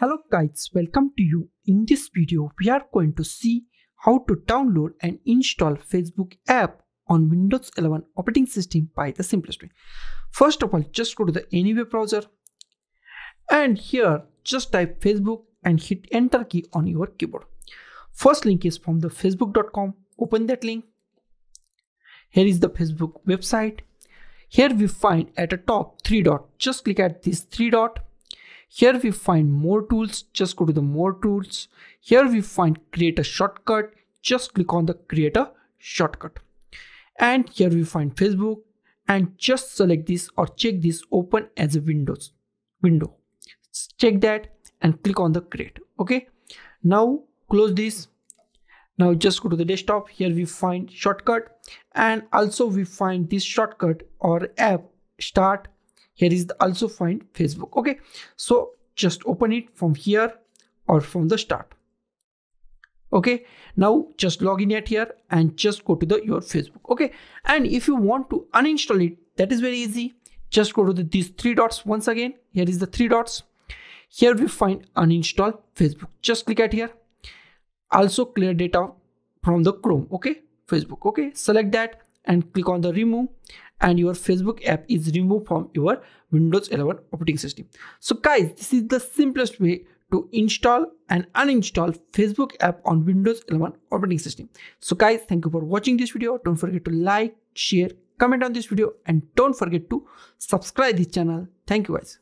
Hello guys, welcome to you. In this video, we are going to see how to download and install Facebook app on Windows 11 operating system by the simplest way. First of all, just go to the any web browser and here just type Facebook and hit enter key on your keyboard. First link is from the facebook.com. Open that link. Here is the Facebook website. Here we find at the top three dot. Just click at this three dot here we find more tools, just go to the more tools. Here we find create a shortcut, just click on the create a shortcut. And here we find Facebook and just select this or check this open as a windows window. Check that and click on the create. Okay. Now close this. Now just go to the desktop. Here we find shortcut and also we find this shortcut or app start here is also find facebook. Okay so just open it from here or from the start. Okay now just log in at here and just go to the your facebook. Okay and if you want to uninstall it that is very easy. Just go to the, these three dots once again. Here is the three dots. Here we find uninstall facebook. Just click at here. Also clear data from the chrome. Okay facebook. Okay select that and click on the remove and your Facebook app is removed from your Windows 11 operating system. So guys, this is the simplest way to install and uninstall Facebook app on Windows 11 operating system. So guys, thank you for watching this video. Don't forget to like, share, comment on this video and don't forget to subscribe this channel. Thank you guys.